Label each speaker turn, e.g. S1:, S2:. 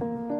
S1: you.